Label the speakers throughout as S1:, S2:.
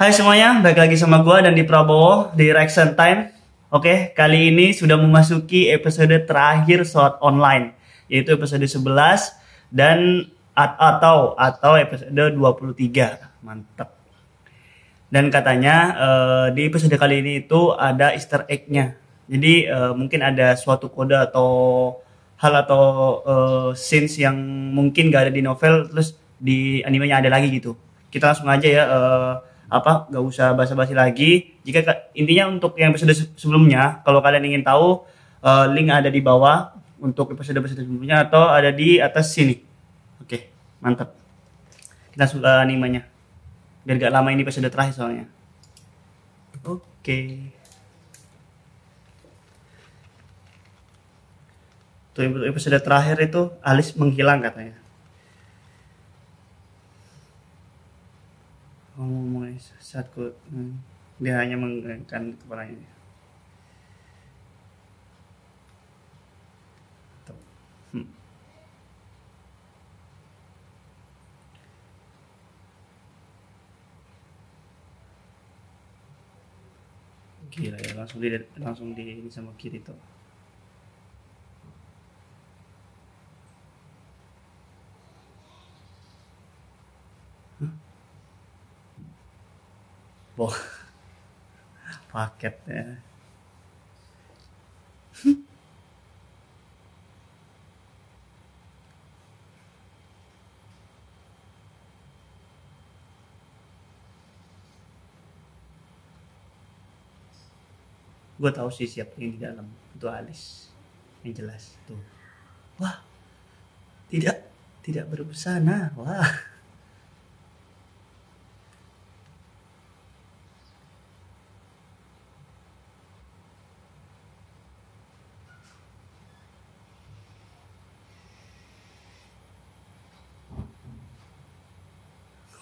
S1: Hai semuanya, balik lagi sama gua dan di Prabowo di Reaction Time. Oke, kali ini sudah memasuki episode terakhir Short Online, yaitu episode 11 dan at- atau atau episode 23. Mantap. Dan katanya eh, di episode kali ini itu ada Easter egg-nya. Jadi eh, mungkin ada suatu kode atau hal atau eh, scenes yang mungkin gak ada di novel terus di animenya ada lagi gitu. Kita langsung aja ya eh, apa gak usah basa-basi lagi. Jika ka- intinya untuk yang episode se- sebelumnya kalau kalian ingin tahu eh, link ada di bawah untuk episode-episode sebelumnya atau ada di atas sini. Oke, mantap. Kita ke animenya biar gak lama ini episode terakhir soalnya oke Tuh episode terakhir itu Alis menghilang katanya ngomong saat ku hmm, dia hanya menggelengkan kepalanya Tuh. Hmm. gila ya langsung di langsung di ini sama kiri tuh Boh. paketnya. Gue tahu sih siapa yang di dalam. Itu Alis. Yang jelas. Tuh. Wah. Tidak tidak berbusana wah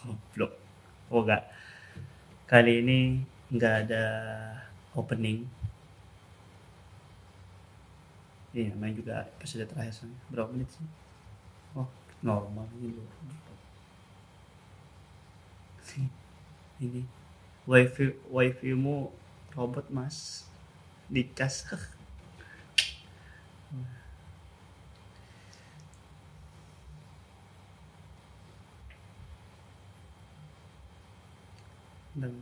S1: goblok oh enggak kali ini nggak ada opening. Iya main juga episode terakhir soalnya. berapa menit sih? Oh normal ini loh. Ini. Wifi wifi mu robot mas. Dicas dan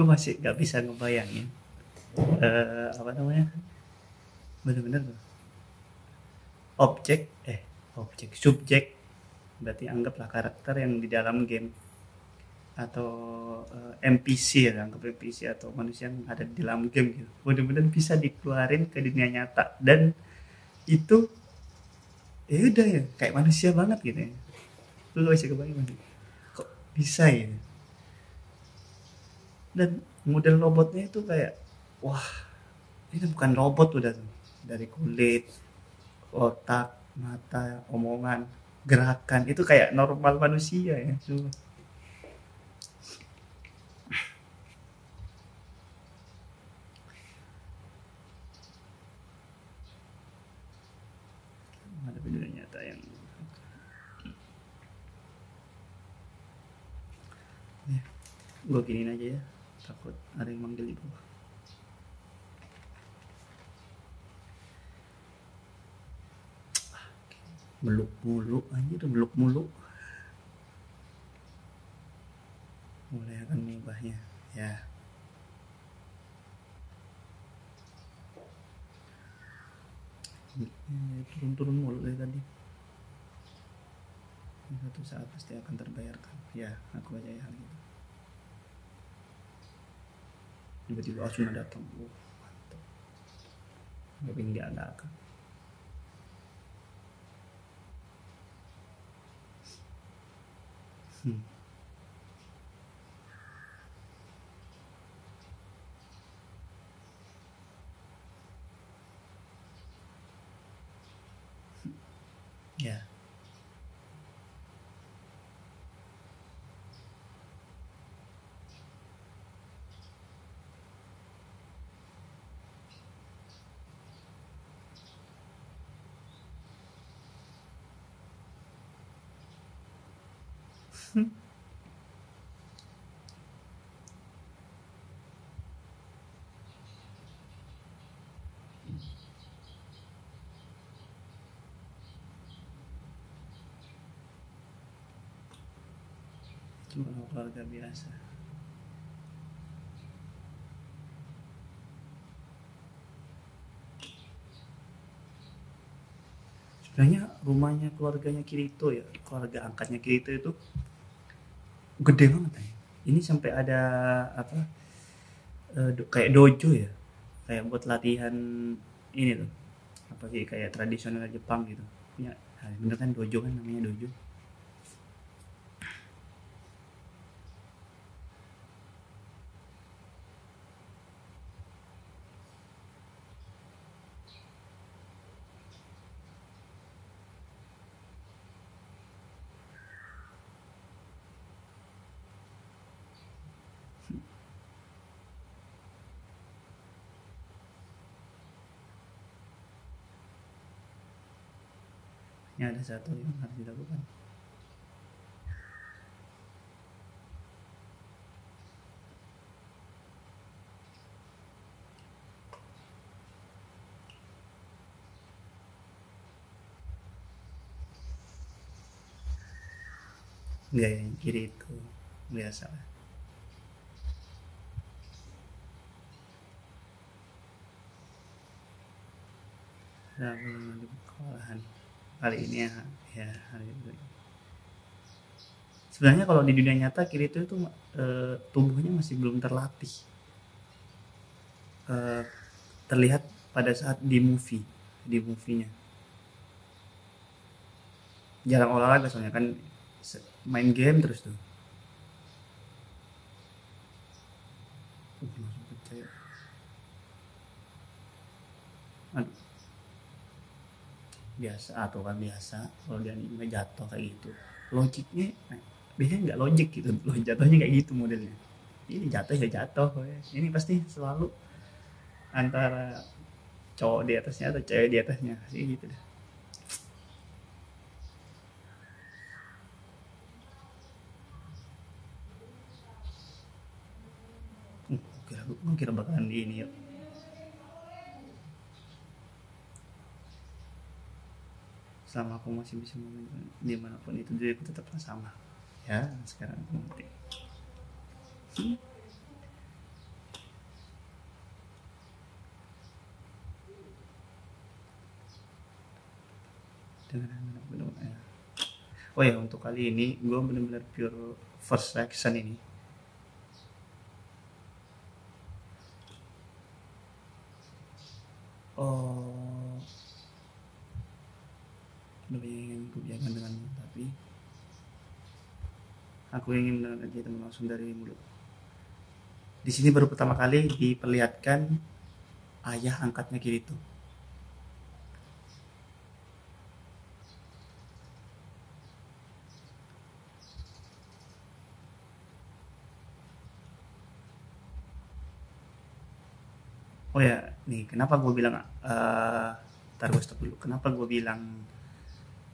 S1: gue masih gak bisa ngebayangin eh apa namanya bener-bener objek eh objek subjek berarti anggaplah karakter yang di dalam game atau eh, NPC ya anggap NPC atau manusia yang ada di dalam game gitu. Bener-bener bisa dikeluarin ke dunia nyata. Dan itu ya udah ya kayak manusia banget gitu ya. Lu gak bisa kebayang kok bisa ya dan model robotnya itu kayak wah ini bukan robot udah dari kulit otak mata omongan gerakan. Itu kayak normal manusia ya Sumpah. ada nyata yang ya, gue giniin aja ya takut ada yang manggil bawah meluk mulu anjir meluk mulu mulai akan mengubahnya ya. Turun-turun mulu dari tadi. Suatu saat pasti akan terbayarkan. Ya aku aja ya hal itu tiba-tiba Asuna datang. Oh, Tapi mantap. Lebih nggak hmm. Cuma keluarga biasa. Sebenarnya rumahnya keluarganya Kirito ya, keluarga angkatnya Kirito itu gede banget ya. Ini sampai ada apa? eh, do- kayak dojo ya, kayak buat latihan ini tuh, apa sih kayak tradisional Jepang gitu. Punya, nah, bener kan dojo kan namanya dojo. Ini ada satu yang harus dilakukan. Enggak yang kiri itu biasa. Lalu di kali ini ya, ya hari ini. Sebenarnya kalau di dunia nyata kiri itu itu eh, tubuhnya masih belum terlatih. Eh, terlihat pada saat di movie, di movie-nya. Jarang olahraga soalnya kan main game terus tuh. Uh, langsung pecah ya. Aduh. Biasa atau kan biasa kalau dia anime jatuh kayak gitu. Logiknya nah, biasanya nggak logik gitu. Lo jatuhnya kayak gitu modelnya. Ini jatuh ya jatuh. woy. Ini pasti selalu antara cowok di atasnya atau cewek di atasnya sih gitu deh. Uh, kira gue kira bakalan di ini ya. Selama aku masih bisa memimpin di mana pun itu diriku tetap sama. Ya, sekarang aku ngerti. Hmm. Dengan anak benar ya. Oh ya untuk kali ini gue benar-benar pure first reaction ini. Oh, udah banyak yang aku bicarakan denganmu tapi aku ingin mendengar aja teman langsung dari mulut. Di sini baru pertama kali diperlihatkan ayah angkatnya Kirito. Oh ya, nih kenapa gue bilang eh tar gue stop dulu. Kenapa gue bilang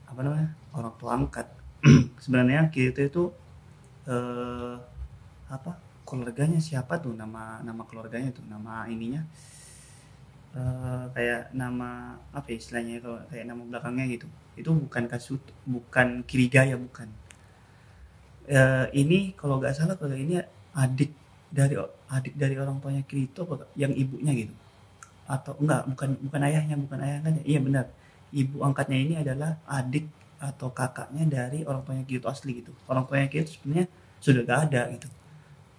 S1: apa namanya orang tua angkat? Sebenarnya Kirito itu eh apa keluarganya siapa tuh? Nama nama keluarganya tuh nama ininya. Eh kayak nama apa ya istilahnya kalau kayak nama belakangnya gitu. Itu bukan Kasut, bukan Kirigaya bukan. Eh ini kalau nggak salah kalau ini adik dari adik dari orang tuanya Kirito yang ibunya gitu. Atau enggak bukan bukan ayahnya bukan ayahnya iya benar. Ibu angkatnya ini adalah adik atau kakaknya dari orang tuanya Kirito asli gitu. Orang tuanya Kirito sebenarnya sudah gak ada gitu.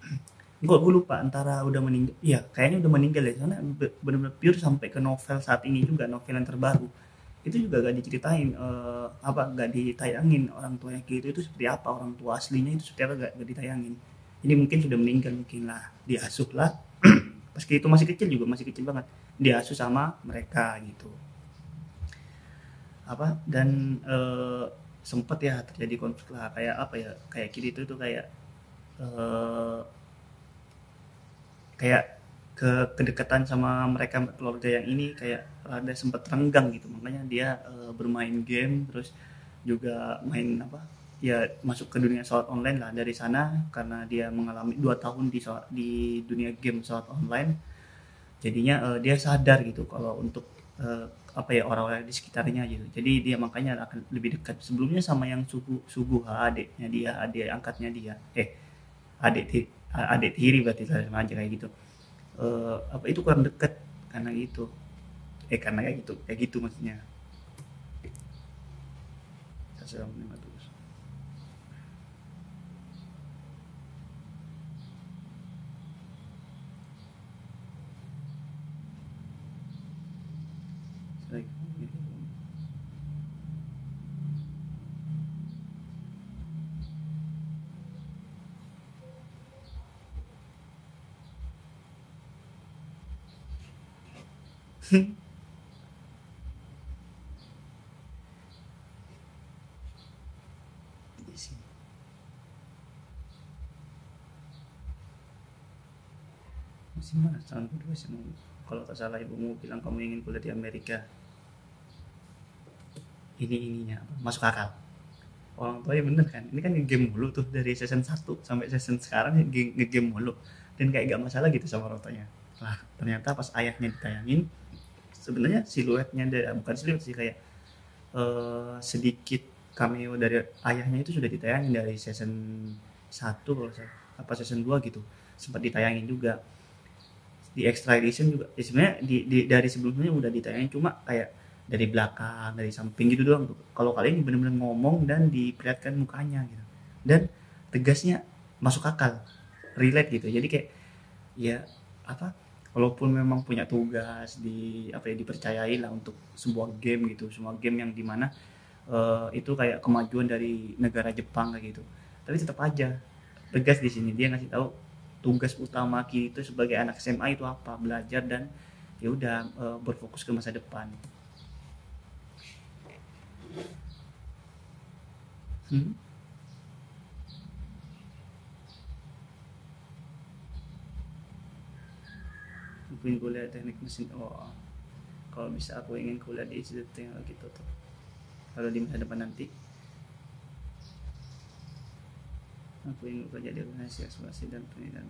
S1: Gue gue lupa antara udah meninggal iya kayaknya udah meninggal ya be- benar-benar pure sampai ke novel saat ini juga novel yang terbaru. Itu juga gak diceritain eh, apa gak ditayangin orang tuanya Kirito itu seperti apa orang tua aslinya itu seperti apa gak, gak ditayangin. Ini mungkin sudah meninggal mungkin lah diasuh lah. Pas itu masih kecil juga masih kecil banget diasuh sama mereka gitu apa dan eh, sempet ya terjadi konflik lah kayak apa ya kayak Kirito itu kayak eh, kayak ke kedekatan sama mereka keluarga yang ini kayak ada sempat renggang gitu. Makanya dia eh, bermain game terus juga main apa ya masuk ke dunia slot online lah dari sana karena dia mengalami dua tahun di slot- di dunia game slot online. Jadinya eh, dia sadar gitu kalau untuk eh, apa ya orang-orang di sekitarnya gitu. Jadi dia makanya akan lebih dekat. Sebelumnya sama yang suku Suguha adiknya dia adik angkatnya dia. Eh adik adik tiri berarti sama aja kayak gitu. Eh, apa itu kurang dekat karena gitu. Eh karena kayak gitu kayak gitu maksudnya Masih mana sih kalau tak salah ibumu bilang kamu ingin kuliah di Amerika. Ini ininya masuk akal. Orang tua ya bener kan? Ini kan game mulu tuh dari season 1 sampai season sekarang nge- nge-game mulu. Dan kayak gak masalah gitu sama orang tuanya. Lah ternyata pas ayahnya ditayangin sebenarnya siluetnya dari bukan siluet sih kayak eh, sedikit cameo dari ayahnya itu sudah ditayangin dari season 1 kalau apa season 2 gitu. Sempat ditayangin juga. Di extra edition juga ya sebenarnya di, di- dari sebelumnya udah ditayangin cuma kayak dari belakang dari samping gitu doang kalau kali ini bener-bener ngomong dan diperlihatkan mukanya gitu. Dan tegasnya masuk akal relate gitu. Jadi kayak ya apa walaupun memang punya tugas di apa ya dipercayai lah untuk sebuah game gitu semua game yang di mana eh, itu kayak kemajuan dari negara Jepang kayak gitu. Tapi tetap aja tegas di sini. Dia ngasih tahu tugas utama kita sebagai anak SMA itu apa belajar dan ya udah eh, berfokus ke masa depan. Hmm? Ingin kuliah teknik mesin. Oh kalau bisa aku ingin kuliah di institut teknologi gitu kalau di masa depan nanti. Aku ingin bekerja di organisasi asuransi dan pendidikan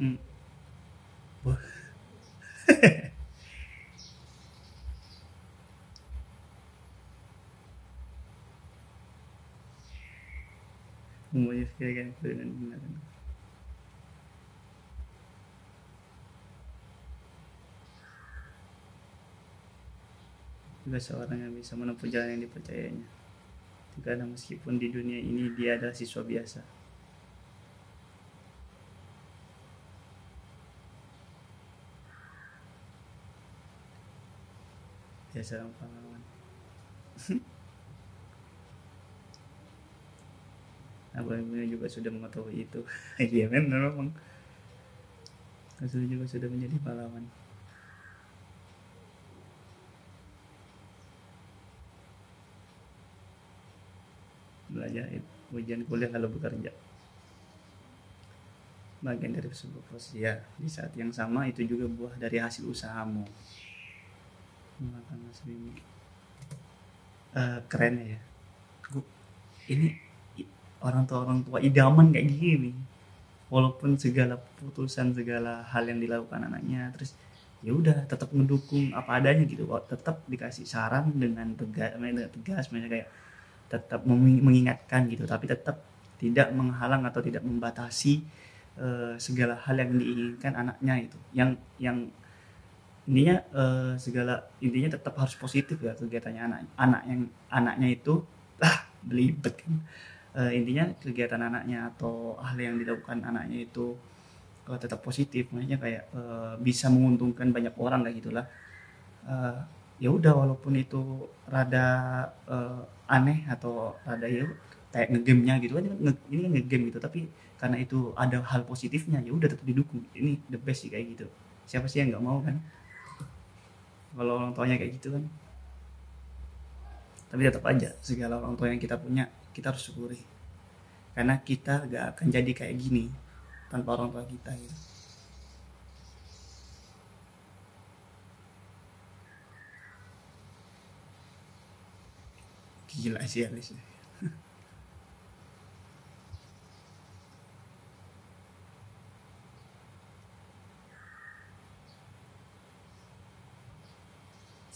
S1: hmm. Semuanya sekalian dengan benar. Juga seorang yang bisa menempuh jalan yang dipercayainya. Terkadang meskipun di dunia ini dia adalah siswa biasa. Dia seorang pahlawan. Ibunya juga sudah mengetahui itu. Iya benar memang. Rasul juga sudah menjadi pahlawan. Belajar ujian kuliah lalu bekerja. Bagian dari sebuah proses ya. Di saat yang sama itu juga buah dari hasil usahamu. Mengatakan aslimu. Eh, keren ya. Gua- ini orang tua orang tua idaman kayak gini. Walaupun segala putusan segala hal yang dilakukan anaknya terus ya udah tetap mendukung apa adanya gitu. Tetap dikasih saran dengan tegas dengan tegas misalnya kayak tetap mengingatkan gitu. Tapi tetap tidak menghalang atau tidak membatasi eh, segala hal yang diinginkan anaknya itu yang yang intinya eh, segala intinya tetap harus positif ya kegiatannya anak anak yang anaknya itu ah belibet kan eh, intinya kegiatan anaknya atau hal yang dilakukan anaknya itu eh, tetap positif. Maksudnya kayak eh, bisa menguntungkan banyak orang kayak gitulah. Eh, ya udah walaupun itu rada eh, aneh atau rada ya kayak ngegamenya gitu kan ini kan ngegame gitu. Tapi karena itu ada hal positifnya ya udah tetap didukung. Ini the best sih kayak gitu. Siapa sih yang nggak mau kan? Kalau orang tuanya kayak gitu kan. Tapi tetap aja segala orang tua yang kita punya kita harus syukuri. Karena kita gak akan jadi kayak gini tanpa orang tua kita gitu. Gila sih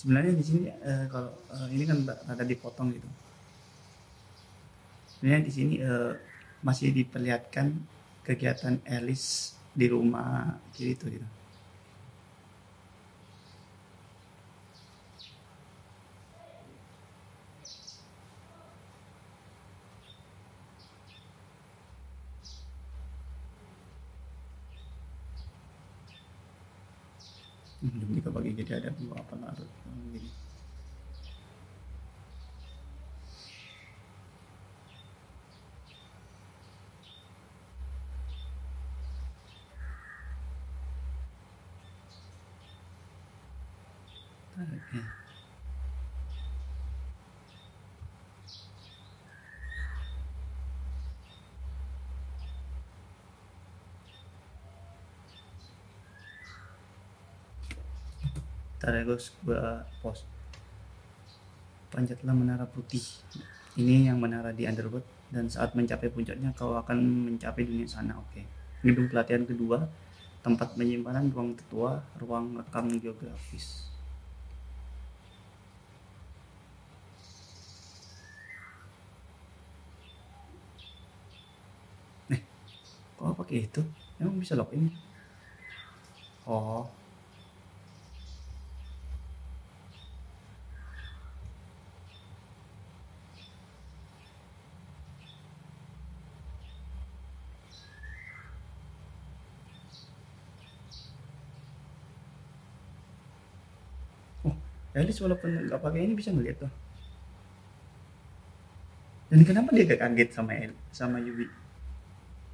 S1: sebenarnya di sini eh, kalau eh, ini kan ada dipotong gitu sebenarnya di sini eh, masih diperlihatkan kegiatan Alice di rumah kiri itu gitu belum juga bagi jadi ada dua apa larut Hmm, gini Oke. Ntar ya guys, gua post. Panjatlah menara putih. Ini yang menara di Underwood dan saat mencapai puncaknya kau akan mencapai dunia sana. Oke. Gedung pelatihan kedua, tempat penyimpanan ruang tetua, ruang rekam geografis. Eh, kok pakai itu? Emang bisa login? Oh, Oh, Elis walaupun nggak pakai ini bisa ngeliat tuh. Dan kenapa dia gak kaget sama El, sama Yubi?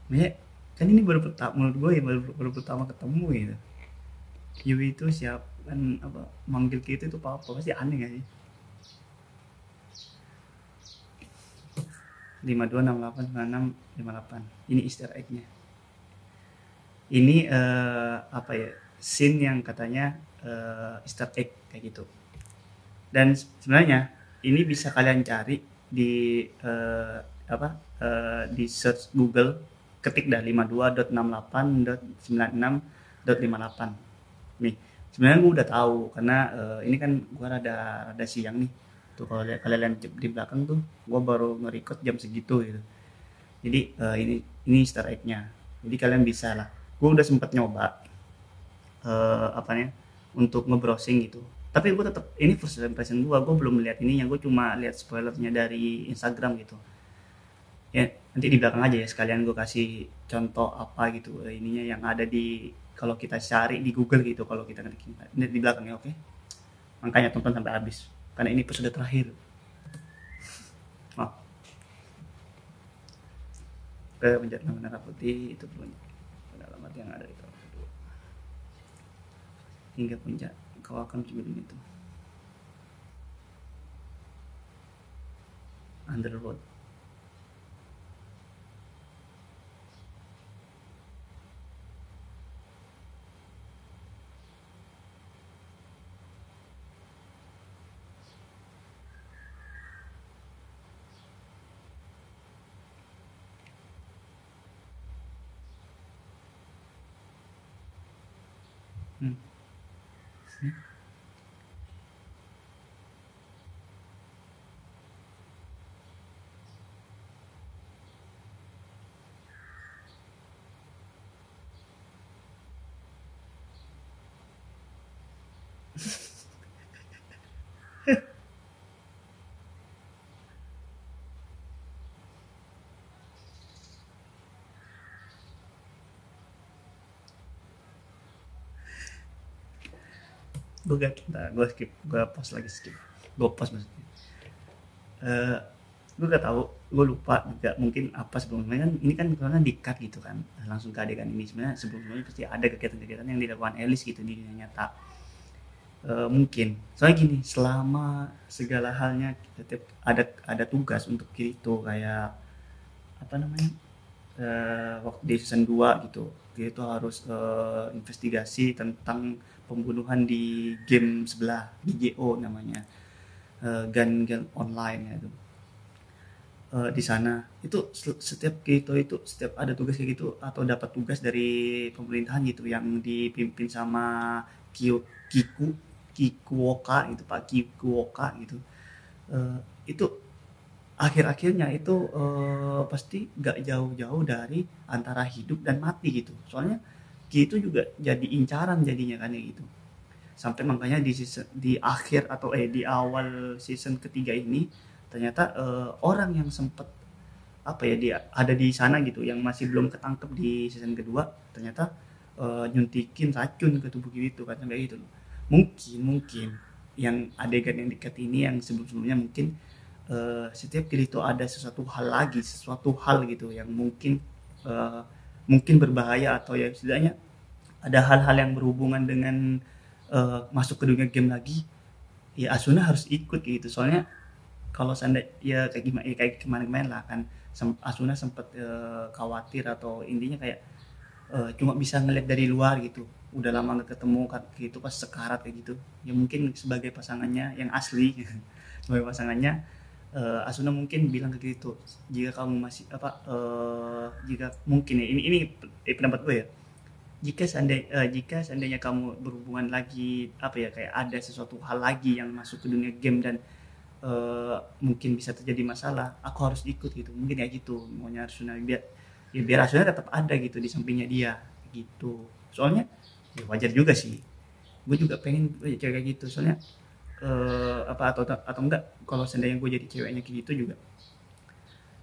S1: Maksudnya, kan ini baru pertama menurut gue ya baru, baru pertama ketemu gitu. Yubi itu siap kan apa manggil kita itu apa pasti aneh gak sih? 52689658 ini easter egg-nya ini eh, apa ya scene yang katanya eh, Easter egg kayak gitu. Dan sebenarnya ini bisa kalian cari di eh, apa eh, di search Google ketik dah 52.68.96.58. Nih, sebenarnya gue udah tahu karena eh, ini kan gua rada rada siang nih. Tuh kalau kalian lihat di belakang tuh gua baru nge-record jam segitu gitu. Jadi eh, ini ini Easter egg-nya. Jadi kalian bisa lah. Gue udah sempet nyoba eh apanya untuk nge-browsing gitu tapi gue tetap ini first impression gue gue belum melihat ini yang gue cuma lihat spoilernya dari Instagram gitu. Ya nanti di belakang aja ya sekalian gue kasih contoh apa gitu eh, ininya yang ada di kalau kita cari di Google gitu kalau kita ngetik ini di belakang ya oke? Makanya tonton sampai habis. Karena ini episode terakhir. Oh. ke penjara menara putih itu punya alamat yang ada di hingga puncak kau akan juga itu Underwood gue gak gue skip gue post lagi skip. Gue post maksudnya. Eh gue gak tahu gue lupa juga mungkin apa sebelumnya. Kan ini kan karena di cut gitu kan langsung ke adegan ini. Sebenarnya sebelumnya pasti ada kegiatan-kegiatan yang dilakukan Elis gitu di dunia nyata. Eh, mungkin. Soalnya gini selama segala halnya kita tiap ada ada tugas untuk Kirito kayak apa namanya eh, waktu di season 2 gitu. Kirito harus eh, investigasi tentang pembunuhan di game sebelah GGO namanya. Eh, gun gun online ya itu. Eh, di sana. Itu se- setiap Kirito itu setiap ada tugas kayak gitu atau dapat tugas dari pemerintahan gitu yang dipimpin sama Kyo, Kiku Kikuoka itu Pak Kikuoka gitu. Eh, itu akhir-akhirnya itu eh, pasti gak jauh-jauh dari antara hidup dan mati gitu. Soalnya Ki itu juga jadi incaran jadinya kan ya gitu. Sampai makanya di season, di akhir atau eh di awal season ketiga ini ternyata eh, orang yang sempat apa ya dia ada di sana gitu yang masih belum ketangkep di season kedua ternyata eh, nyuntikin racun ke tubuh gitu kan kayak gitu mungkin mungkin yang adegan yang dekat ini yang sebelum sebelumnya mungkin eh, setiap kali itu ada sesuatu hal lagi sesuatu hal gitu yang mungkin eh, mungkin berbahaya atau ya setidaknya ada hal-hal yang berhubungan dengan eh, masuk ke dunia game lagi ya Asuna harus ikut gitu. Soalnya kalau seandainya ya kayak gimana ya kayak kemarin-kemarin lah kan Asuna sempat eh, khawatir atau intinya kayak eh, cuma bisa ngeliat dari luar gitu. Udah lama gak ketemu gitu pas sekarat kayak gitu. Ya mungkin sebagai pasangannya yang asli sebagai pasangannya eh, Asuna mungkin bilang kayak gitu jika kamu masih apa eh, jika mungkin ya ini ini eh, pendapat gue ya. Jika seandainya eh, jika seandainya kamu berhubungan lagi apa ya kayak ada sesuatu hal lagi yang masuk ke dunia game dan eh, mungkin bisa terjadi masalah aku harus ikut gitu. Mungkin ya gitu maunya Arsuna biar ya biar Arsuna tetap ada gitu di sampingnya dia gitu. Soalnya ya wajar juga sih. Gue juga pengen cewek kayak gitu soalnya eh, apa atau atau enggak kalau seandainya gue jadi ceweknya kayak gitu juga.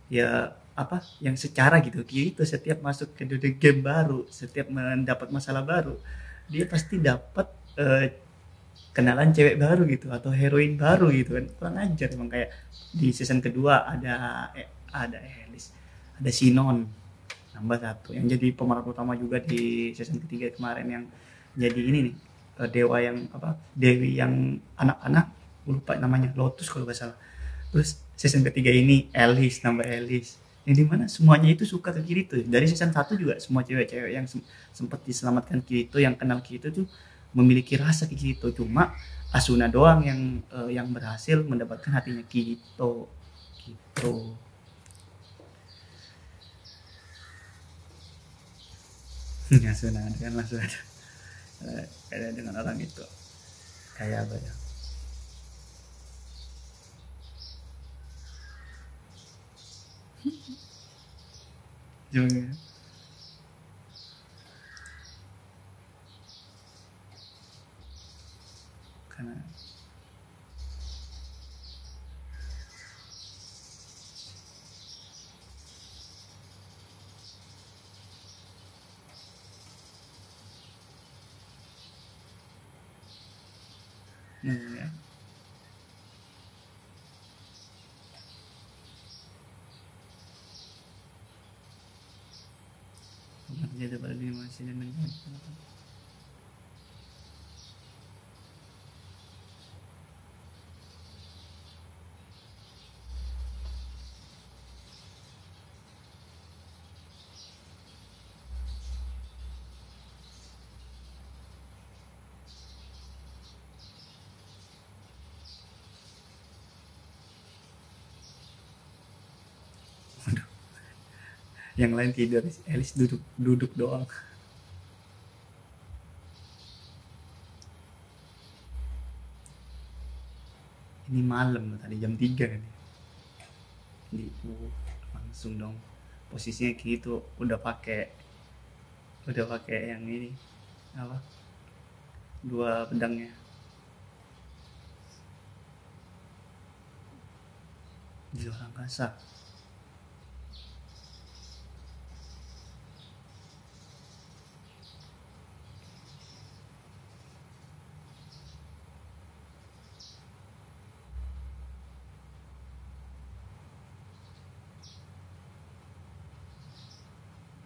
S1: Ya apa yang secara gitu gitu setiap masuk ke dunia game baru setiap mendapat masalah baru dia pasti dapat eh, kenalan cewek baru gitu atau heroin baru gitu kan. Kurang ajar emang kayak di season kedua ada eh, ada Elis ada Sinon nambah satu. Yang jadi pemeran utama juga di season ketiga kemarin yang jadi ini nih eh, dewa yang apa dewi yang anak-anak lupa namanya Lotus kalau gak salah. Terus season ketiga ini Elis nambah Elis yang di mana semuanya itu suka ke Kirito. Dari season 1 juga semua cewek-cewek yang sem- sempat diselamatkan Kirito yang kenal Kirito tuh memiliki rasa ke Kirito. Cuma Asuna doang yang eh, yang berhasil mendapatkan hatinya Kirito. Gitu. Asuna kan langsung Kayak dengan orang itu. Kayak apa ya? Cuma- karena Hmm, ya. Terjadi Yang lain tidur, Elis duduk duduk doang. Ini malam tadi jam 3 kan. Jadi uh, langsung dong. Posisinya gitu udah pakai udah pakai yang ini apa? Dua pedangnya. Di luar angkasa.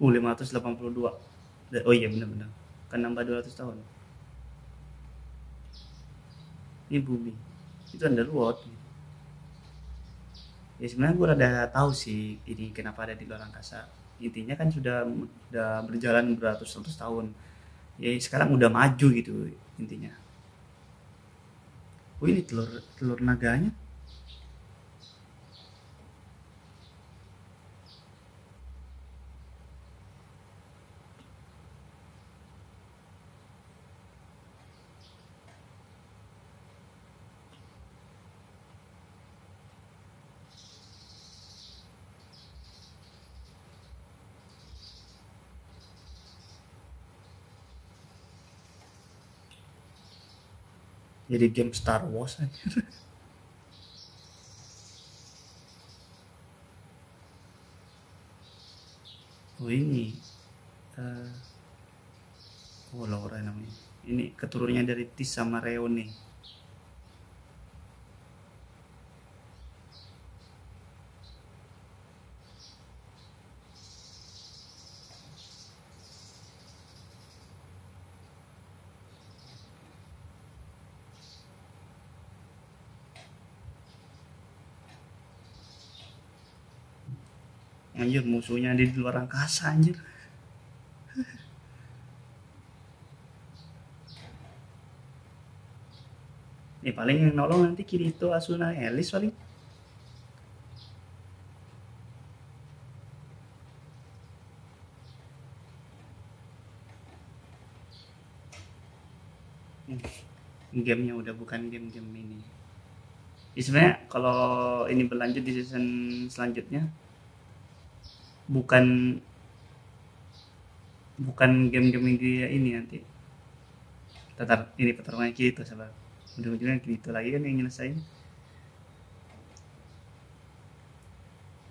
S1: Uh 582. Da- Oh iya benar-benar. Kan nambah 200 tahun. Ini bumi. Itu underworld. Ya sebenarnya gue rada tahu sih ini kenapa ada di luar angkasa. Intinya kan sudah udah berjalan beratus-ratus tahun. Ya sekarang udah maju gitu intinya. Oh ini telur telur naganya. Jadi game Star Wars aja. Oh ini. eh, oh Laura namanya. Ini keturunannya dari Tis sama Reone. Anjir musuhnya di luar angkasa anjir. Nih paling yang nolong nanti Kirito Asuna Elis paling. Gamenya udah bukan game-game ini. Ya, sebenarnya kalau ini berlanjut di season selanjutnya bukan bukan game-game dia ini nanti. Tetap ini pertarungan Kirito sabar ujung-ujungnya Kirito lagi kan yang nyelesain.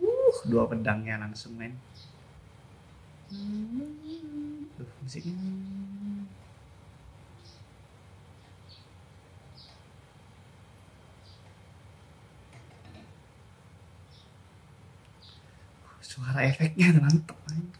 S1: Uh dua pedangnya langsung men. Tuh, musiknya suara efeknya mantep man.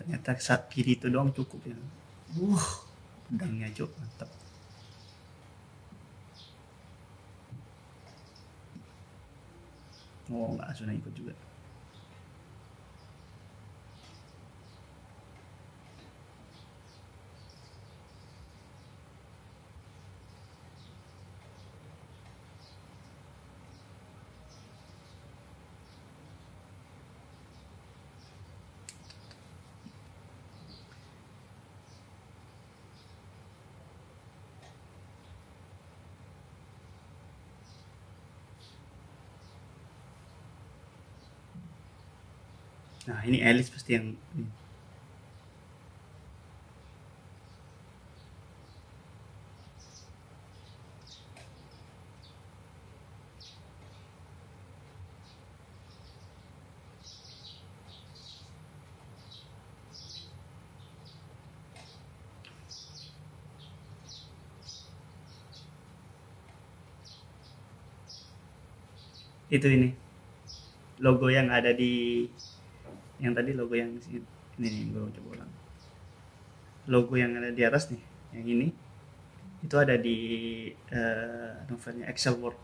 S1: ternyata saat kiri itu doang cukup ya. Uh pedangnya cuk. Mantep oh nggak Asuna ikut juga ini Alice pasti yang ini. itu ini logo yang ada di yang tadi logo yang ini gue coba ulang. Logo yang ada di atas nih yang ini itu ada di eh, novelnya Excel Word.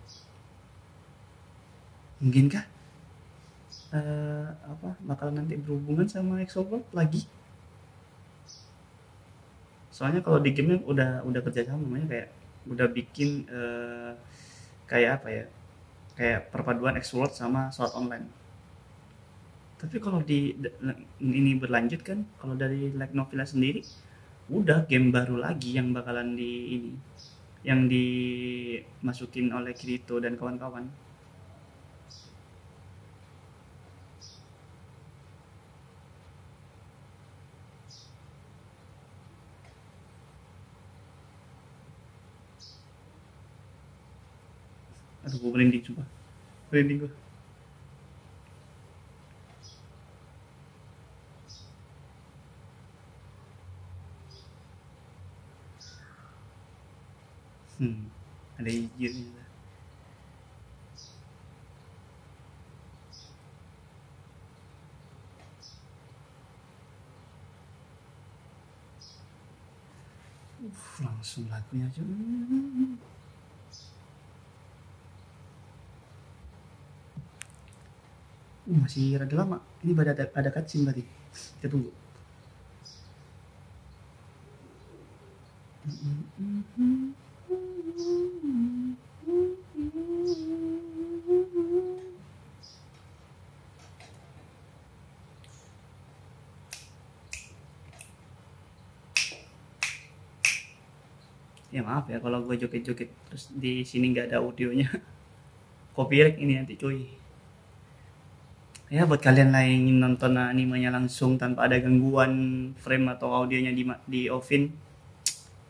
S1: Mungkinkah eh, apa bakal nanti berhubungan sama Excel Word lagi? Soalnya kalau di game udah udah kerja sama namanya kayak udah bikin eh, kayak apa ya kayak perpaduan Excel Word sama Sword Online tapi kalau di ini berlanjut kan kalau dari Like Novela sendiri udah game baru lagi yang bakalan di ini yang dimasukin oleh Kirito dan kawan-kawan. Aduh gue coba merinding gue hmm, ada hijaunya Uh, langsung lagunya aja masih rada lama ini ada ada, ada cutscene berarti kita tunggu ya maaf ya kalau gue joget-joget. Terus di sini nggak ada audionya. Copyright ini nanti cuy. Ya buat kalian lah yang ingin nonton animenya langsung tanpa ada gangguan frame atau audionya di di offin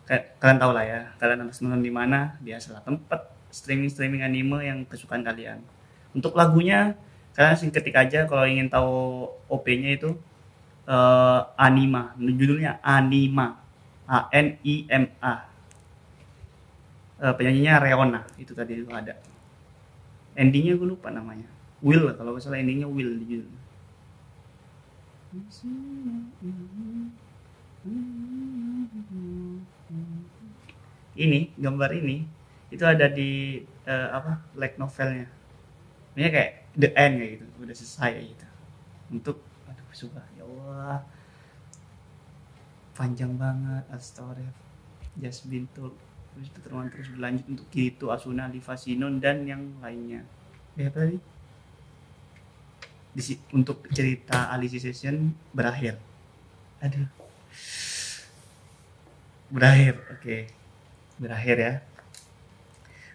S1: kalian tahu lah ya kalian harus nonton di mana biasalah tempat streaming streaming anime yang kesukaan kalian. Untuk lagunya kalian sing ketik aja kalau ingin tahu OP-nya itu eh, anima. Judulnya anima. A N I M A Eh, penyanyinya Reona itu tadi itu ada. Endingnya gue lupa namanya. Will kalau nggak salah endingnya Will di judul. Ini gambar ini itu ada di eh, apa light novelnya. Ini kayak the end kayak gitu udah selesai gitu. Untuk aduh suka ya Allah. Panjang banget a story of terus pertemuan terus berlanjut untuk Kirito, Asuna, Liva, Sinon dan yang lainnya. Ya tadi. Di, untuk cerita Alicization berakhir. Aduh berakhir oke. Berakhir ya.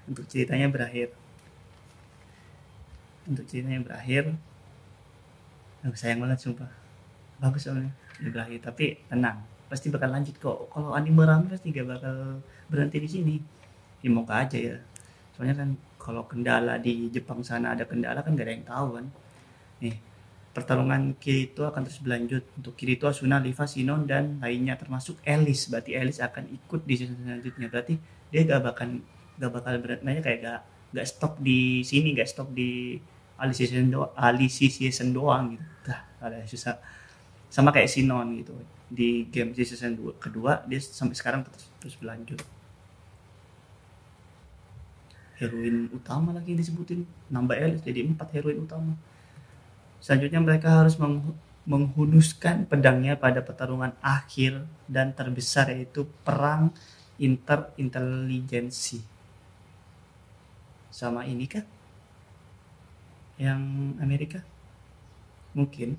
S1: Untuk ceritanya berakhir. Untuk ceritanya berakhir Aduh, sayang banget sumpah. Bagus soalnya. Berakhir tapi tenang. Pasti bakal lanjut kok. Kalau anime rame pasti gak bakal berhenti di sini. Ya moga aja ya. Soalnya kan kalau kendala di Jepang sana ada kendala kan gak ada yang tahu kan. Nih pertarungan Kirito akan terus berlanjut. Untuk Kirito, Asuna, Liva, Sinon dan lainnya termasuk Alice. Berarti Alice akan ikut di season selanjutnya. Berarti dia gak bakal gak bakal Maksudnya kayak gak gak stop di sini gak stop di Alice season doang Alice season doang gitu. Dah ada susah. Sama kayak Sinon gitu. Di game di season dua- kedua dia sampai sekarang terus terus berlanjut heroin utama lagi disebutin. Nambah Alice jadi empat heroin utama. Selanjutnya mereka harus meng- menghunuskan pedangnya pada pertarungan akhir dan terbesar yaitu perang interintelijensi sama ini kah? Yang Amerika? Mungkin.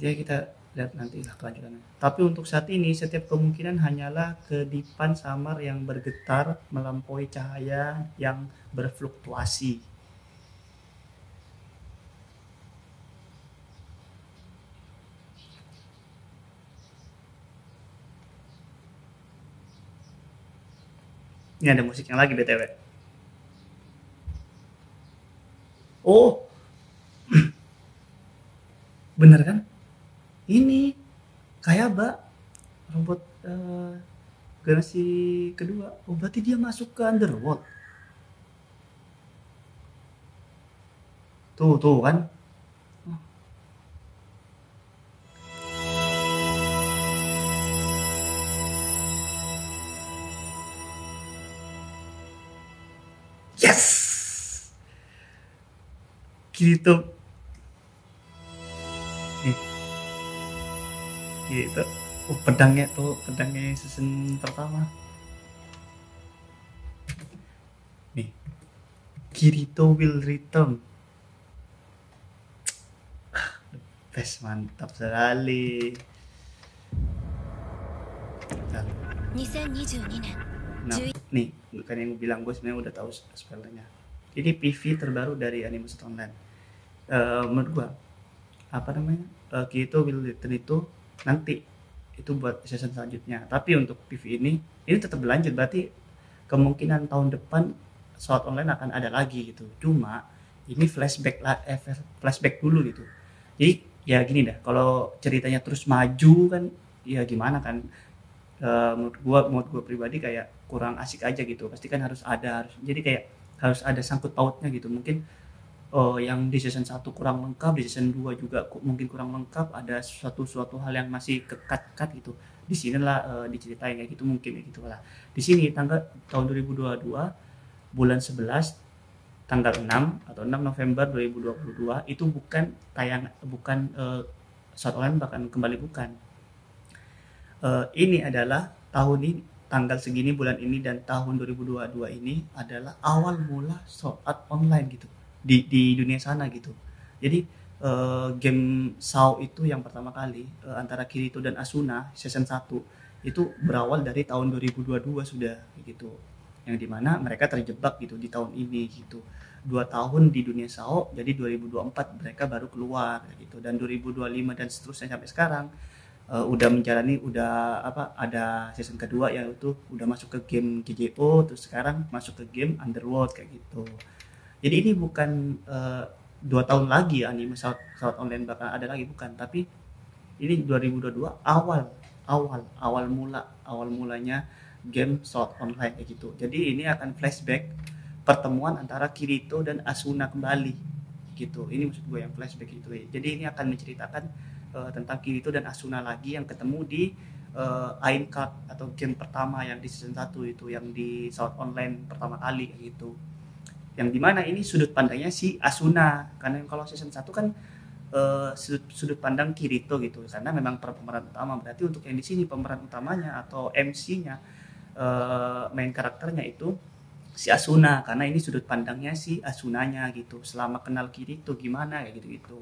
S1: Jadi kita lihat nanti lah kelanjutannya. Tapi untuk saat ini setiap kemungkinan hanyalah kedipan samar yang bergetar melampaui cahaya yang berfluktuasi. Ini ada musiknya lagi BTW. Oh. Bener kan? Ini Kayaba robot eh, generasi kedua. Oh, berarti dia masuk ke Underworld. Tuh, tuh kan. Yes! Kirito. Nih. Kirito. Oh, pedangnya tuh, pedangnya season pertama. Nih. Kirito will return. Best, mantap sekali. Bentar.
S2: 2022年
S1: Nah, nih, bukan yang bilang gue sebenarnya udah tahu spellnya. Ini PV terbaru dari anime Online. Eh, menurut gue, apa namanya? Uh, Kirito Will Return itu nanti itu buat season selanjutnya. Tapi untuk PV ini, ini tetap berlanjut. Berarti kemungkinan tahun depan Sword Online akan ada lagi gitu. Cuma ini flashback lah, eh, flashback dulu gitu. Jadi ya gini dah, kalau ceritanya terus maju kan, ya gimana kan? eh, menurut gua menurut gua pribadi kayak kurang asik aja gitu pasti kan harus ada harus jadi kayak harus ada sangkut pautnya gitu mungkin oh yang di season 1 kurang lengkap di season 2 juga mungkin kurang lengkap ada suatu suatu hal yang masih kekat-kat gitu. Di sinilah eh, diceritain kayak gitu mungkin kayak gitu lah di sini tanggal tahun 2022 bulan 11 tanggal 6 atau 6 November 2022 itu bukan tayang bukan eh, short online bahkan kembali bukan. Eh, ini adalah tahun ini tanggal segini bulan ini dan tahun 2022 ini adalah awal mula short art online gitu di di dunia sana gitu. Jadi eh, game SAO itu yang pertama kali eh, antara Kirito dan Asuna season 1 itu berawal dari tahun 2022 sudah gitu. Yang di mana mereka terjebak gitu di tahun ini gitu. Dua tahun di dunia SAO jadi 2024 mereka baru keluar gitu. Dan 2025 dan seterusnya sampai sekarang eh, udah menjalani udah apa ada season kedua yaitu udah masuk ke game GJO terus sekarang masuk ke game Underworld kayak gitu jadi ini bukan eh, dua tahun lagi anime South, South Online bakal ada lagi bukan. Tapi ini 2022 awal awal awal mula awal mulanya game Sword Online kayak gitu. Jadi ini akan flashback pertemuan antara Kirito dan Asuna kembali gitu. Ini maksud gue yang flashback itu jadi ini akan menceritakan eh, tentang Kirito dan Asuna lagi yang ketemu di eh, Ain atau game pertama yang di season 1 itu yang di Sword Online pertama kali kayak gitu yang di mana ini sudut pandangnya si Asuna. Karena kalau season 1 kan eh, sudut, sudut pandang Kirito gitu. Karena memang per- pemeran utama. Berarti untuk yang di sini pemeran utamanya atau MC-nya eh, main karakternya itu si Asuna. Karena ini sudut pandangnya si Asunanya gitu. Selama kenal Kirito gimana ya gitu gitu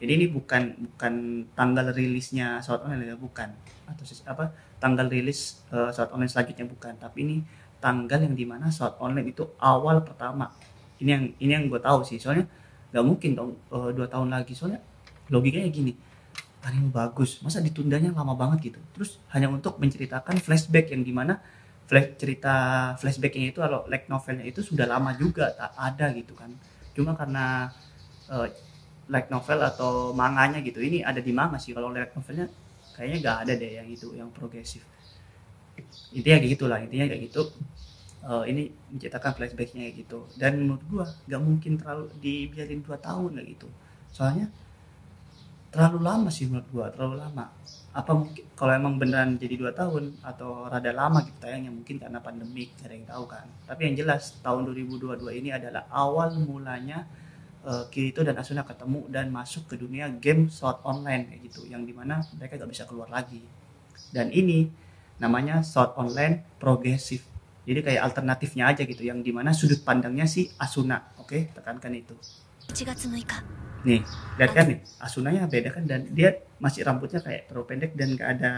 S1: jadi ini bukan bukan tanggal rilisnya Sword Online ya bukan. Atau apa tanggal rilis eh, Sword Online selanjutnya bukan. Tapi ini tanggal yang di mana Sword Online itu awal pertama. Ini yang ini yang gue tahu sih soalnya nggak mungkin dong eh, dua tahun lagi. Soalnya logikanya gini anime bagus. Masa ditundanya lama banget gitu? Terus hanya untuk menceritakan flashback yang di mana flash cerita flashbacknya itu kalau light novelnya itu sudah lama juga tak ada gitu kan. Cuma karena eh, light novel atau manganya gitu ini ada di manga sih. Kalau light novelnya kayaknya nggak ada deh yang itu yang progresif intinya kayak gitulah intinya kayak gitu. Eh, ini menceritakan flashbacknya kayak gitu. Dan menurut gua nggak mungkin terlalu dibiarin dua tahun kayak gitu. Soalnya terlalu lama sih menurut gua terlalu lama. Apa mungkin kalau emang beneran jadi dua tahun atau rada lama gitu tayangnya mungkin karena pandemik gak ada yang tahu kan. Tapi yang jelas tahun 2022 ini adalah awal mulanya eh, Kirito dan Asuna ketemu dan masuk ke dunia game Sword Online kayak gitu. Yang di mana mereka gak bisa keluar lagi. Dan ini namanya Sword Online progresif jadi kayak alternatifnya aja gitu yang di mana sudut pandangnya si Asuna oke? Tekankan itu.
S2: 1月6日
S1: Nih, lihat kan nih, Asunanya beda kan dan dia masih rambutnya kayak terlalu pendek dan gak ada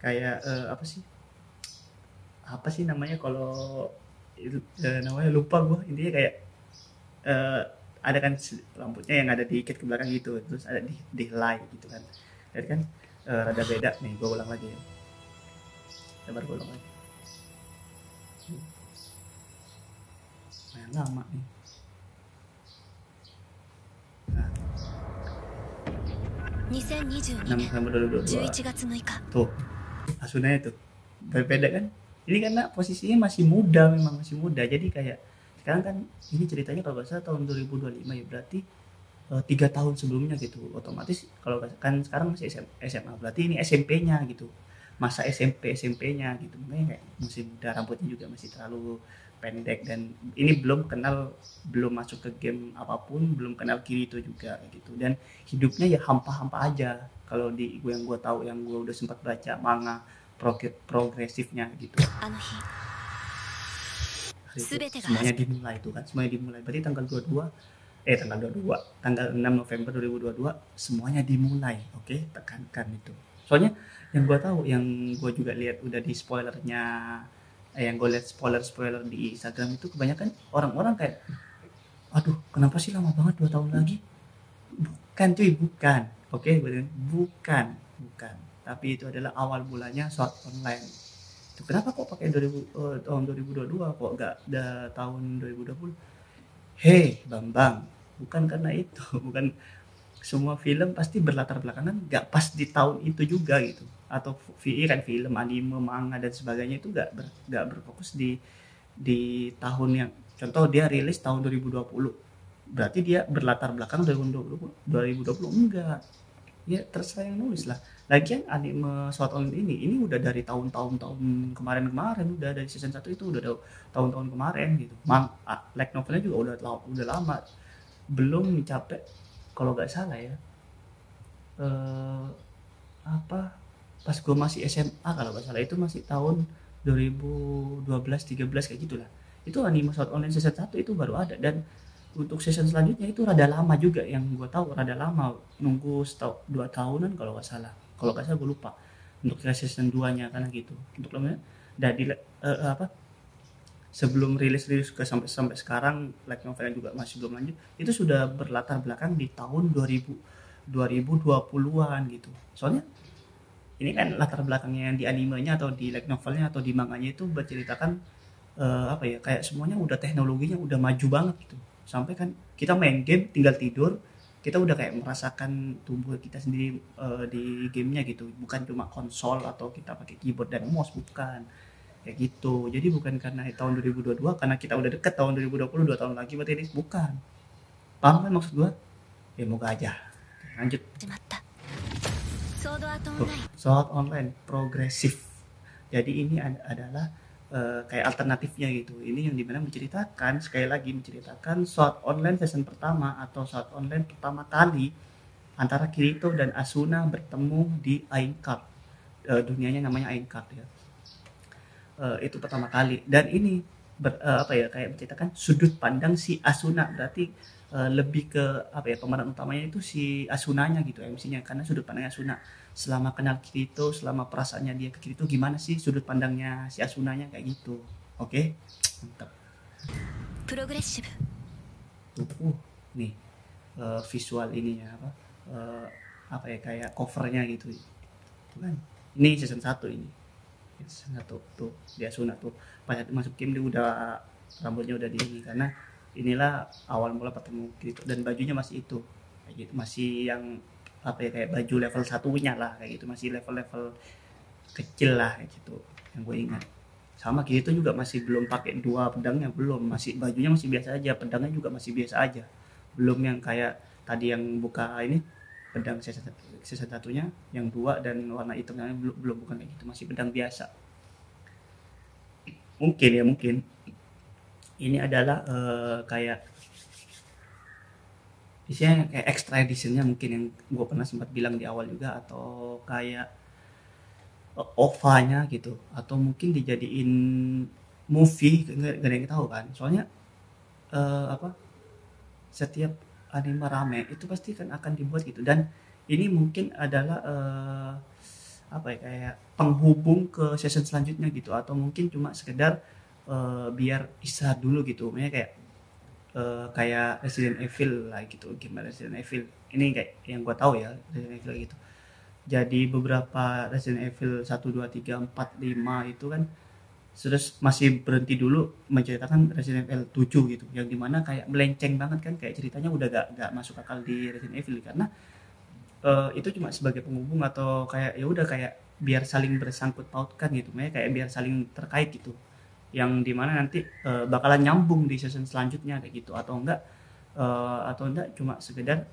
S1: kayak eh, apa sih? Apa sih namanya kalau eh, namanya lupa gua. Intinya kayak eh, ada kan rambutnya yang ada diikat ke belakang gitu, terus ada di di helai gitu kan. Lihat kan eh, rada beda. Nih, gua ulang lagi ya Sabar gua ulang lagi. Lumayan lama nih. Nah,
S2: 2022
S1: 6
S2: 年
S1: November 2022
S2: 11月6日
S1: tuh Asunanya tuh berbeda kan ini karena posisinya masih muda memang masih muda jadi kayak sekarang kan ini ceritanya kalau nggak salah tahun 2025 ya berarti eh, tiga tahun sebelumnya gitu otomatis kalau nggak- kan sekarang masih SM SMA berarti ini SMP-nya gitu masa SMP SMP-nya gitu. Mungkin kayak masih muda rambutnya juga masih terlalu pendek dan ini belum kenal belum masuk ke game apa pun belum kenal kiri itu juga gitu. Dan hidupnya ya hampa-hampa aja. Kalau di gue yang gue tahu yang gue udah sempat baca manga progresifnya gitu. Itu, semuanya dimulai itu kan semuanya dimulai. Berarti tanggal 22 eh tanggal 22 tanggal 6 November 2022 semuanya dimulai oke? Okay? tekankan itu soalnya yang gue tahu yang gue juga lihat udah di spoilernya eh, yang gue lihat spoiler spoiler di Instagram itu kebanyakan orang-orang kayak aduh kenapa sih lama banget dua tahun lagi? Bukan cuy bukan. Oke bilang, bukan bukan. Tapi itu adalah awal mulanya short online. Tuh, kenapa kok pakai 2000 eh, tahun 2022 kok gak ada tahun 2020 hei Bambang bukan karena itu bukan semua film pasti berlatar belakangan nggak pas di tahun itu juga gitu. Atau kan film anime manga dan sebagainya itu nggak ber, nggak berfokus di di tahun yang contoh dia rilis tahun 2020 berarti dia berlatar belakang 2020 2020 enggak. Ya terserah yang nulis lah. Lagian anime Sword Online ini ini udah dari tahun-tahun tahun kemarin-kemarin udah dari season 1 itu udah tahun-tahun kemarin gitu. Mang ah, light novelnya juga udah udah lama. Belum mencapai kalau nggak salah ya eh apa pas gue masih SMA kalau nggak salah itu masih tahun 2012 13 kayak gitulah. Itu anime Sword Art Online season 1 itu baru ada. Dan untuk season selanjutnya itu rada lama juga yang gue tahu rada lama nunggu setahun dua tahunan kalau nggak salah. Kalau nggak salah gue lupa untuk season 2 nya karena gitu. Untuk lemnya dan di eh, apa sebelum rilis rilis ke sampai sampai sekarang light novelnya juga masih belum lanjut itu sudah berlatar belakang di tahun 2000 2020-an gitu. Soalnya ini kan latar belakangnya yang di animenya atau di light novelnya atau di manganya itu berceritakan eh, apa ya kayak semuanya udah teknologinya udah maju banget gitu. Sampai kan kita main game tinggal tidur kita udah kayak merasakan tubuh kita sendiri eh, di gamenya gitu. Bukan cuma konsol atau kita pakai keyboard dan mouse bukan kayak gitu. Jadi bukan karena tahun 2022 karena kita udah deket tahun 2020 dua tahun lagi berarti bukan. Paham kan maksud gua? Ya moga aja. Lanjut. Tuh, soal online progresif. Jadi ini ad adalah uh, kayak alternatifnya gitu. Ini yang di mana menceritakan sekali lagi menceritakan short online season pertama atau short online pertama kali antara Kirito dan Asuna bertemu di Aincup uh, eh, dunianya namanya Aincup ya. Eh, itu pertama kali. Dan ini ber, uh, apa ya kayak menceritakan sudut pandang si Asuna. Berarti uh, lebih ke apa ya pemeran utamanya itu si Asunanya gitu MC-nya karena sudut pandang Asuna selama kenal Kirito selama perasaannya dia ke Kirito gimana sih sudut pandangnya si Asunanya? Kayak gitu. Oke?
S2: Okay? mantap.
S1: Progresif uh nih uh, visual ininya apa uh, apa ya kayak covernya gitu. Kan? Ini season satu ini season 1 tuh dia Asuna tuh. Pas masuk game dia udah rambutnya udah di ini karena inilah awal mula ketemu Kirito dan bajunya masih itu. Gitu. Masih yang apa ya kayak baju level satunya lah. Kayak gitu. Masih level-level kecil lah kayak gitu. Yang gue ingat. Sama Kirito juga masih belum pakai dua pedangnya. Belum. Masih bajunya masih biasa aja. Pedangnya juga masih biasa aja. Belum yang kayak tadi yang buka ini pedang season season satunya yang dua dan warna hitamnya belum belum bukan kayak gitu masih pedang biasa. Mungkin ya mungkin. Ini adalah eh, kayak isinya kayak extra editionnya mungkin yang gue pernah sempat bilang di awal juga atau kayak eh, OVA-nya gitu. Atau mungkin dijadiin movie nggak nggak ada yang tahu kan. Soalnya eh, apa setiap anime rame itu pasti kan akan dibuat gitu. Dan ini mungkin adalah eh, apa ya kayak penghubung ke season selanjutnya gitu. Atau mungkin cuma sekedar eh, biar isa dulu gitu. Makanya kayak eh, kayak Resident Evil lah gitu. Game Resident Evil. Ini kayak yang gua tahu ya Resident Evil gitu. Jadi beberapa Resident Evil 1, 2, 3, 4, 5 itu kan terus masih berhenti dulu menceritakan Resident Evil 7 gitu. Yang di mana kayak melenceng banget kan kayak ceritanya udah gak, gak masuk akal di Resident Evil. Karena eh, itu cuma sebagai penghubung atau kayak ya udah kayak biar saling bersangkut pautkan gitu kayak biar saling terkait gitu. Yang di mana nanti eh, bakalan nyambung di season selanjutnya kayak gitu. Atau enggak eh, atau enggak cuma sekedar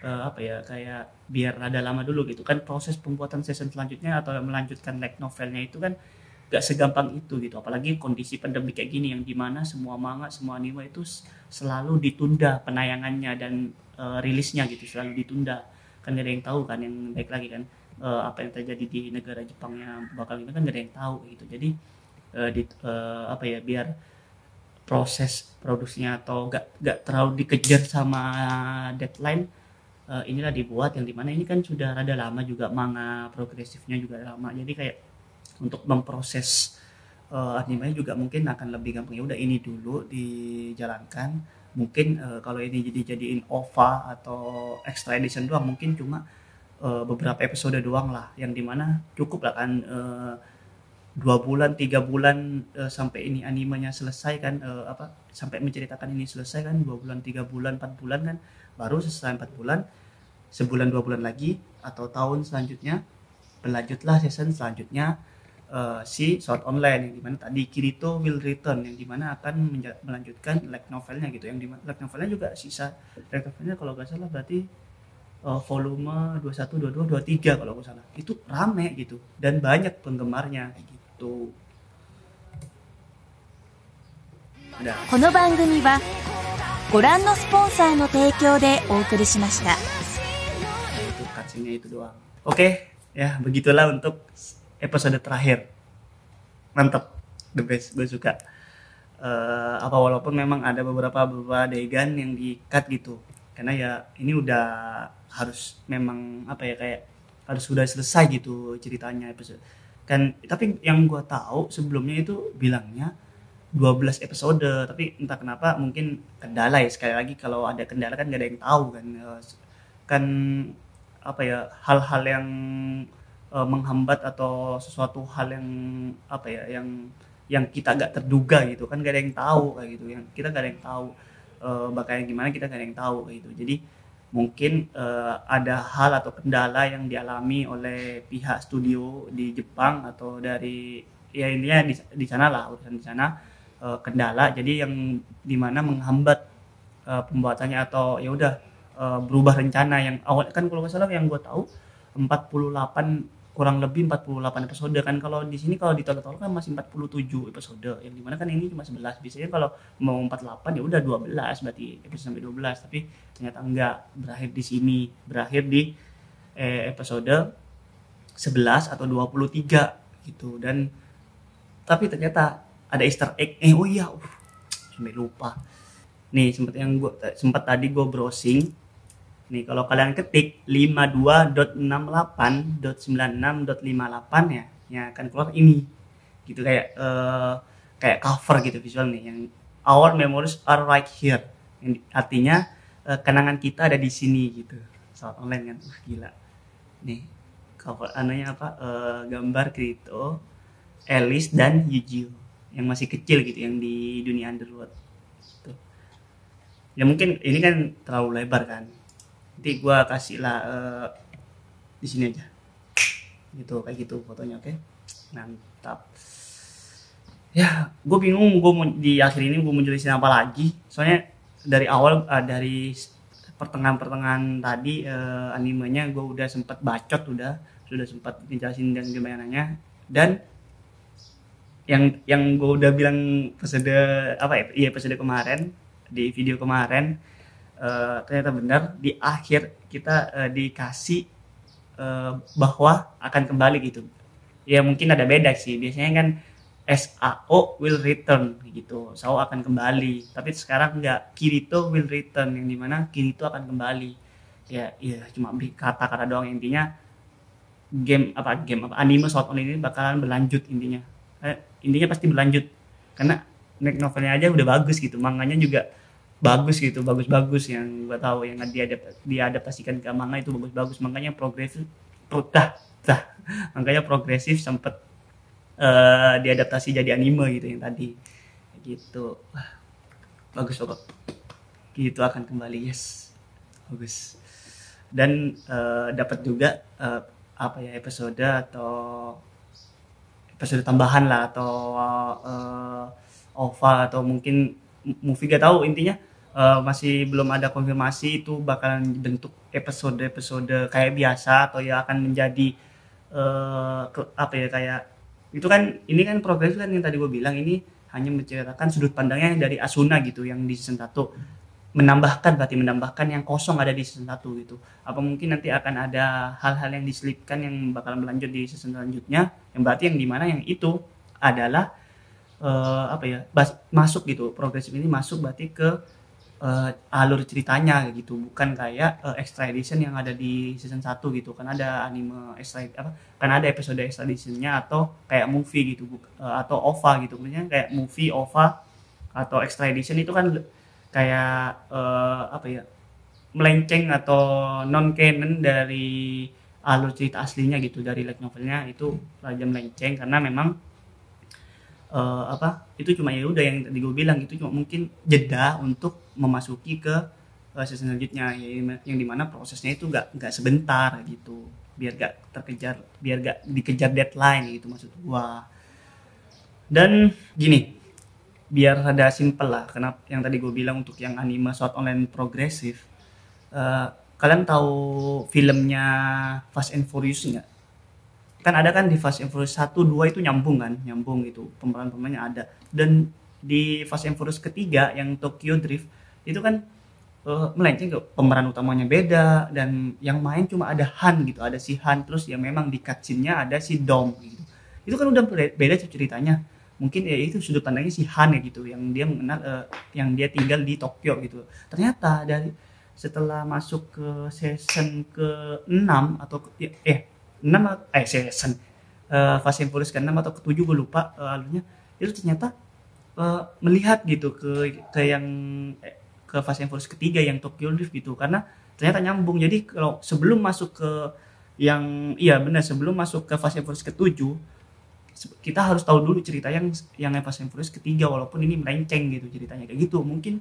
S1: eh, apa ya kayak biar rada lama dulu gitu. Kan proses pembuatan season selanjutnya atau melanjutkan light novelnya itu kan gak segampang itu gitu. Apalagi kondisi pandemi kayak gini yang di mana semua manga semua anime itu selalu ditunda penayangannya dan eh, rilisnya gitu selalu ditunda kan gak ada yang tahu kan yang baik lagi kan. Eh, apa yang terjadi di negara Jepangnya bakal itu kan gak ada yang tahu gitu. Jadi eh, di, eh, apa ya biar proses produksinya atau gak gak terlalu dikejar sama deadline eh, inilah dibuat yang di mana ini kan sudah rada lama juga manga progresifnya juga lama. Jadi kayak untuk memproses uh, animenya juga mungkin akan lebih gampang. Ya udah ini dulu dijalankan mungkin eh, kalau ini jadi jadiin OVA atau extra edition doang mungkin cuma eh, beberapa episode doang lah. Yang di mana cukup lah kan eh, dua bulan tiga bulan eh, sampai ini animenya selesai kan eh, apa sampai menceritakan ini selesai kan dua bulan tiga bulan empat bulan kan baru selesai empat bulan sebulan dua bulan lagi atau tahun selanjutnya berlanjutlah season selanjutnya eh, si short online yang dimana tadi Kirito will return yang dimana akan menja- melanjutkan light novelnya gitu yang dimana light novelnya juga sisa light novelnya kalau nggak salah berarti eh, volume 21, 22, 23 kalau nggak salah itu rame gitu dan banyak penggemarnya kayak gitu udah
S2: この番組はご覧のスポンサーの提供でお送りしました
S1: itu cutscene-nya itu doang. Oke, ya begitulah untuk episode terakhir. Mantap, the best, gue suka. Eh, apa walaupun memang ada beberapa beberapa adegan yang di cut gitu, karena ya ini udah harus memang apa ya kayak harus sudah selesai gitu ceritanya episode. Kan tapi yang gue tahu sebelumnya itu bilangnya 12 episode, tapi entah kenapa mungkin kendala ya sekali lagi kalau ada kendala kan gak ada yang tahu kan. Eh, kan apa ya hal-hal yang eh, menghambat atau sesuatu hal yang apa ya yang yang kita gak terduga gitu. Kan gak ada yang tahu kayak gitu. Yang kita gak ada yang tahu eh, bakalnya gimana kita gak ada yang tahu kayak gitu. Jadi mungkin eh, ada hal atau kendala yang dialami oleh pihak studio di Jepang atau dari ya intinya di, di sana lah urusan di sana eh, kendala. Jadi yang di mana menghambat eh, pembuatannya atau ya udah berubah rencana yang awal kan kalau nggak salah yang gue tahu 48 kurang lebih 48 episode kan. Kalau di sini kalau ditolak-tolak kan masih 47 episode. Yang di mana kan ini cuma 11 biasanya kalau mau 48 ya udah 12 berarti episode sampai 12 tapi ternyata enggak. Berakhir di sini. Berakhir di eh, episode 11 atau 23 gitu. Dan tapi ternyata ada Easter egg. Eh oh iya. Uh, sampai lupa. Nih sempat yang gua sempat tadi gue browsing nih kalau kalian ketik 52.68.96.58 ya ya akan keluar ini. Gitu kayak eh, kayak cover gitu visual nih yang our memories are right here. Yang artinya eh, kenangan kita ada di sini gitu. Saat online kan uh, gila. Nih cover ananya apa? Eh, gambar Kirito Alice dan Yujiro. Yang masih kecil gitu yang di dunia underworld. Tuh. Ya mungkin ini kan terlalu lebar kan nanti gua kasih lah eh, di sini aja. Gitu kayak gitu fotonya oke? Mantap. Ya gue bingung gue di akhir ini gue mau jelasin apa lagi. Soalnya dari awal eh, dari pertengahan pertengahan tadi eh, animenya gue udah sempat bacot udah. Sudah sempat ngejelasin dan gimana dan yang yang gue udah bilang episode apa ya iya episode kemarin di video kemarin eh, ternyata benar di akhir kita eh, dikasih eh, bahwa akan kembali gitu. Ya mungkin ada beda sih biasanya kan SAO will return gitu SAO akan kembali. Tapi sekarang enggak Kirito will return yang di mana Kirito akan kembali. Ya ya cuma kata-kata doang intinya. Game apa game apa anime short only ini bakalan berlanjut intinya. Eh, intinya pasti berlanjut. Karena next novelnya aja udah bagus gitu manganya juga bagus gitu bagus-bagus yang gua tahu yang diadap diadaptasikan ke manga itu bagus-bagus. Makanya progresif pro, dah makanya progresif sempet eh, diadaptasi jadi anime gitu yang tadi. Gitu. Bagus pokok. Gitu akan kembali yes. Bagus. Dan eh, dapat juga eh, apa ya episode atau episode tambahan lah atau eh, OVA atau mungkin movie gak tahu intinya eh, masih belum ada konfirmasi itu bakalan bentuk episode-episode kayak biasa atau ya akan menjadi ke- apa ya kayak itu kan ini kan progres kan yang tadi gue bilang ini hanya menceritakan sudut pandangnya dari Asuna gitu yang di season 1 menambahkan berarti menambahkan yang kosong ada di season 1 gitu. Apa mungkin nanti akan ada hal-hal yang diselipkan yang bakalan berlanjut di season selanjutnya? Yang berarti yang di mana yang itu adalah eh, apa ya masuk gitu. Progresif ini masuk berarti ke eh, alur ceritanya gitu bukan kayak eh, extra edition yang ada di season 1 gitu. Kan ada anime extra apa kan ada episode extra editionnya atau kayak movie gitu eh, atau OVA gitu. Maksudnya kayak movie OVA atau extra edition itu kan kayak eh, apa ya melenceng atau non canon dari alur cerita aslinya gitu dari light novelnya. Itu raja melenceng karena memang eh, apa itu cuma ya udah yang tadi gue bilang itu cuma mungkin jeda untuk memasuki ke uh, selanjutnya. Ya, yang di mana prosesnya itu nggak nggak sebentar gitu. Biar gak terkejar biar gak dikejar deadline gitu maksud gua. Dan gini biar ada simple lah kenapa yang tadi gue bilang untuk yang anime short online progresif uh, kalian tahu filmnya Fast and Furious nggak kan ada kan di Fast and Furious 1 2 itu nyambung kan nyambung gitu pemeran-pemerannya ada. Dan di Fast and Furious ketiga yang Tokyo Drift itu kan uh, melenceng ke pemeran utamanya beda dan yang main cuma ada Han gitu ada si Han terus yang memang di cutscene-nya ada si Dom gitu. Itu kan udah beda ceritanya. Mungkin ya itu sudut pandangnya si Han ya gitu yang dia mengenal uh, yang dia tinggal di Tokyo gitu. Ternyata dari setelah masuk ke season ke 6 atau ke, eh 6 eh season uh, Fast and Furious ke 6 atau ke 7 gue lupa uh, alunya itu ternyata uh, melihat gitu ke ke yang eh, ke and Furious ketiga yang Tokyo Drift gitu. Karena ternyata nyambung. Jadi kalau sebelum masuk ke yang iya benar sebelum masuk ke and Furious ketujuh kita harus tahu dulu cerita yang yang and Furious ketiga walaupun ini melenceng gitu ceritanya. Kayak gitu mungkin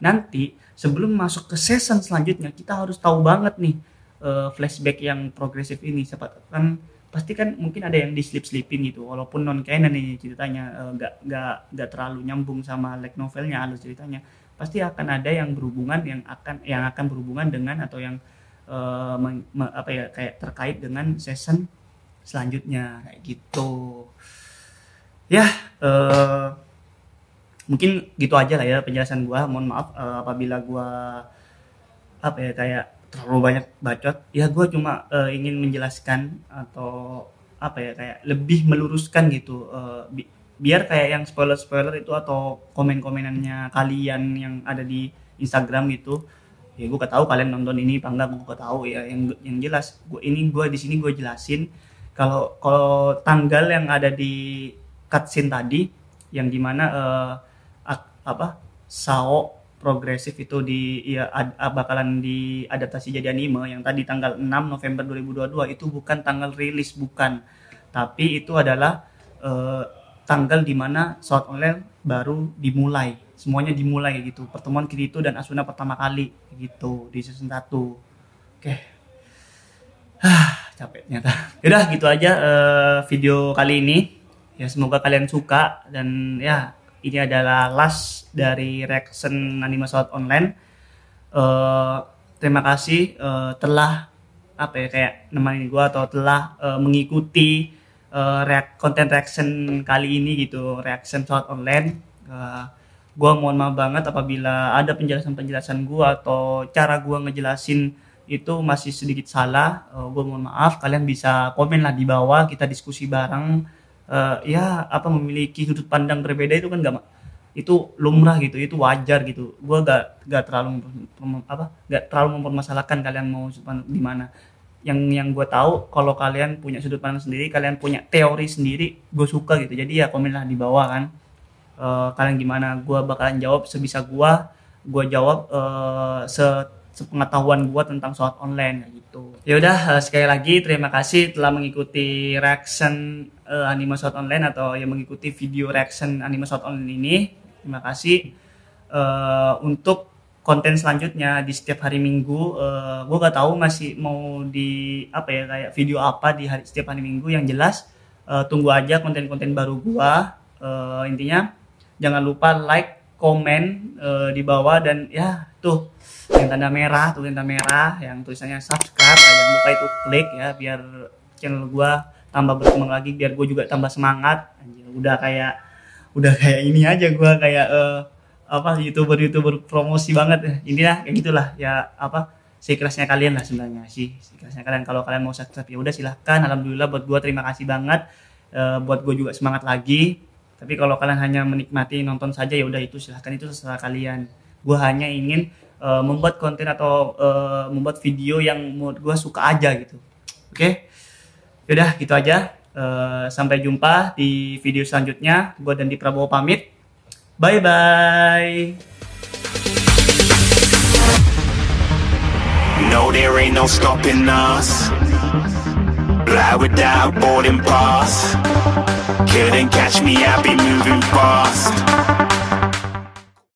S1: nanti sebelum masuk ke season selanjutnya kita harus tahu banget nih uh, flashback yang progresif ini. Siapa kan pasti kan mungkin ada yang di slip slipin gitu walaupun non canon nih ceritanya nggak uh, nggak nggak terlalu nyambung sama like novelnya alur ceritanya. Pasti akan ada yang berhubungan yang akan yang akan berhubungan dengan atau yang uh, me, me, apa ya kayak terkait dengan season selanjutnya kayak gitu. Ya uh, mungkin gitu aja lah ya penjelasan gua. Mohon maaf uh, apabila gua apa ya kayak terlalu banyak bacot. Ya gua cuma uh, ingin menjelaskan atau apa ya kayak lebih meluruskan gitu uh, biar kayak yang spoiler-spoiler itu atau komen-komenannya kalian yang ada di Instagram gitu ya gue tahu kalian nonton ini apa enggak gue tahu. Ya yang yang jelas gue ini gue di sini gue jelasin kalau kalau tanggal yang ada di cutscene tadi yang di mana uh, apa sao progresif itu di ya ad, bakalan diadaptasi jadi anime yang tadi tanggal 6 November 2022 itu bukan tanggal rilis bukan. Tapi itu adalah uh, tanggal di mana short online baru dimulai. Semuanya dimulai gitu. Pertemuan Kirito dan Asuna pertama kali gitu di season 1 oke. Ah capek ternyata. Udah gitu aja uh, video kali ini. Ya semoga kalian suka dan ya ini adalah last dari reaction anime short online. Uh, terima kasih uh, telah apa ya kayak nemenin gua atau telah uh, mengikuti uh, konten reaction kali ini gitu reaction short online. Uh, gue mohon maaf banget apabila ada penjelasan-penjelasan gue atau cara gue ngejelasin itu masih sedikit salah. Uh, gue mohon maaf. Kalian bisa komen lah di bawah kita diskusi bareng uh, ya apa memiliki sudut pandang berbeda itu kan gak itu lumrah gitu itu wajar gitu. Gue gak gak terlalu apa gak terlalu mempermasalahkan kalian mau di mana. Yang yang gue tahu kalau kalian punya sudut pandang sendiri kalian punya teori sendiri gue suka gitu. Jadi ya komenlah di bawah kan. Uh, kalian gimana? Gue bakalan jawab sebisa gue gue jawab uh, se sepengetahuan gue tentang soal online gitu. Ya udah uh, sekali lagi terima kasih telah mengikuti reaction uh, anime short online atau yang mengikuti video reaction anime short online ini. Terima kasih uh, untuk konten selanjutnya di setiap hari minggu. Uh, gue gak tahu masih mau di apa ya kayak video apa di hari setiap hari minggu yang jelas uh, tunggu aja konten-konten baru gue uh, intinya jangan lupa like komen uh, di bawah dan ya tuh yang tanda merah tuh tanda merah yang tulisannya subscribe jangan lupa itu klik ya biar channel gue tambah berkembang lagi biar gue juga tambah semangat. Anjir, udah kayak udah kayak ini aja gue kayak uh, apa youtuber youtuber promosi banget ya. Inilah kayak gitulah ya apa seikhlasnya kalian lah sebenarnya sih seikhlasnya kalian. Kalau kalian mau subscribe ya udah silahkan. Alhamdulillah buat gue terima kasih banget. Uh, buat gue juga semangat lagi. Tapi kalau kalian hanya menikmati nonton saja ya udah itu silahkan itu sesuai kalian. Gue hanya ingin uh, membuat konten atau uh, membuat video yang menurut gue suka aja gitu oke okay? yaudah gitu aja uh, sampai jumpa di video selanjutnya gue dan di Prabowo pamit Bye bye. No, there ain't no stopping us. Fly without boarding pass. Couldn't catch me, I be